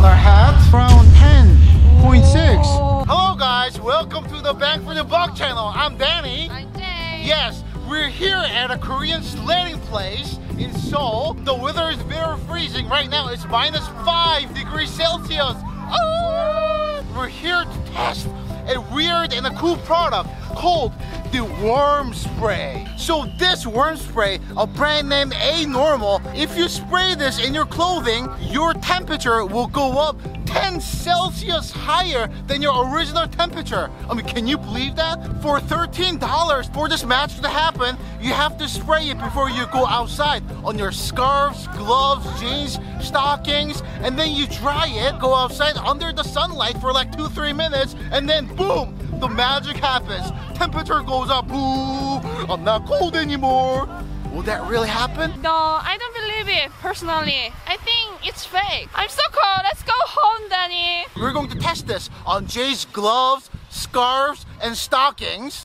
On our hats, around 10.6. Whoa. Hello guys, welcome to the Bang for the Buck channel. I'm Danny. I'm Jay. Yes, we're here at a Korean sledding place in Seoul. The weather is very freezing. Right now it's minus 5 degrees Celsius. Oh! We're here to test a weird and a cool product called the warm spray. So this warm spray, a brand name A Normal, if you spray this in your clothing, your temperature will go up 10 Celsius higher than your original temperature. I mean, can you believe that? For $13 for this match to happen, you have to spray it before you go outside on your scarves, gloves, jeans, stockings, and then you dry it, go outside under the sunlight for like two, three minutes, and then boom, the magic happens. Temperature goes up, boo, I'm not cold anymore. Will that really happen? No, I don't believe it personally. I think it's fake. I'm so cold. Let's go home, Danny. We're going to test this on Jay's gloves, scarves, and stockings.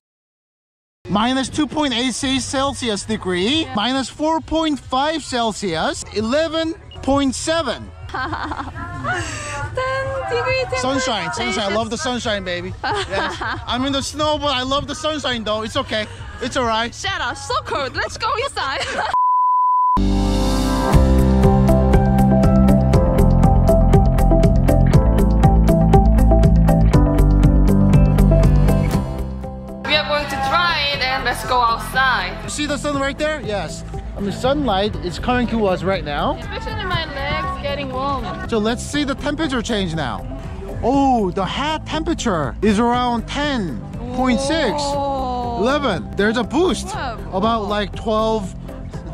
Minus 2.86 Celsius degree, minus 4.5 Celsius, 11.7. 10 degree temperature. Sunshine, sunshine. I love the sunshine, baby. Yes. I'm in the snow, but I love the sunshine though. It's okay. It's alright. Shut up. So cold. Let's go inside. we are going to try it and let's go outside. You see the sun right there? Yes. I mean, sunlight is coming to us right now. Especially my legs getting warm. So let's see the temperature change now. Oh, the hat temperature is around 10.6. 11. There's a boost Whoa. about like 12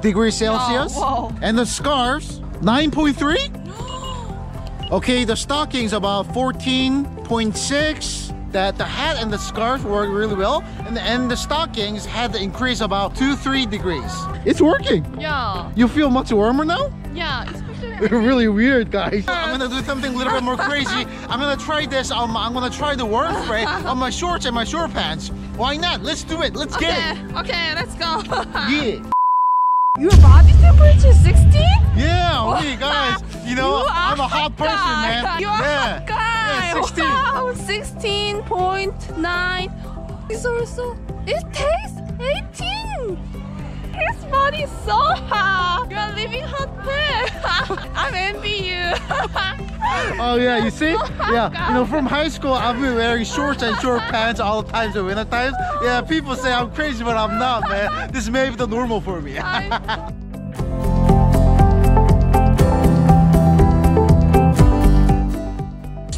degrees Celsius. whoa. And the scarves 9.3. Okay, the stockings about 14.6. That the hat and the scarf work really well, and the, and the stockings had to increase about two three degrees. It's working. Yeah. You feel much warmer now? Yeah. Especially. really weird, guys. I'm gonna do something a little bit more crazy. I'm gonna try this. Um, I'm gonna try the warm spray on my shorts and my short pants. Why not? Let's do it. Let's get it. Okay. Let's go. Yeah. Your body temperature is 16? Yeah, okay, guys. You know, You I'm a hot person, guy. man. You are yeah. hot guy. Yeah, 16. Wow, 16.9. It's also, it tastes 18. His body is so hot. You are living hot there. I'm envy you. Oh yeah, you see? So Yeah, you know, from high school, I've been wearing shorts and short pants all the times in winter times. Yeah, people say I'm crazy, but I'm not, man. This may be the normal for me.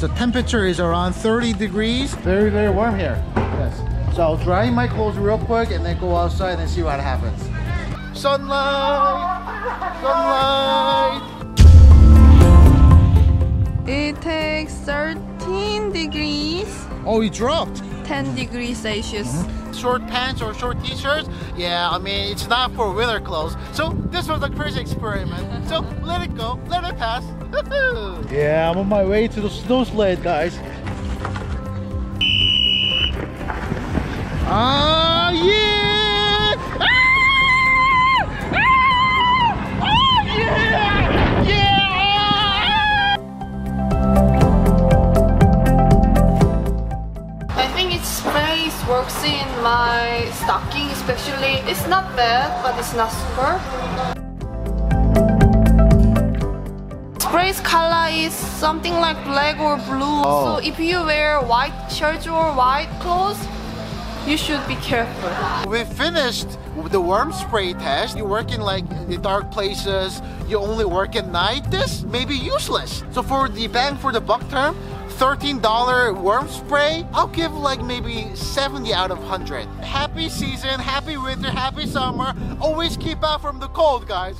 The temperature is around 30 degrees. Very, very warm here. Yes. So I'll dry my clothes real quick and then go outside and see what happens. Sunlight! Sunlight! It takes 13 degrees, Oh, it dropped. 10 degrees Celsius. Mm-hmm. Short pants or short t-shirts, yeah, I mean, it's not for winter clothes. So this was a crazy experiment. So let it go, let it pass. Yeah, I'm on my way to the snow sled, guys. Ah, yeah! Ah! Ah! Oh, yeah! Yeah! I think its space works in my stocking especially. It's not bad, but it's not super. Spray's color is something like black or blue. Oh. So if you wear white shirts or white clothes, you should be careful. We finished the warm spray test. You work in like the dark places. You only work at night. This may be useless. So for the bang for the buck term, $13 warm spray, I'll give like maybe 70 out of 100. Happy season, happy winter, happy summer. Always keep out from the cold, guys.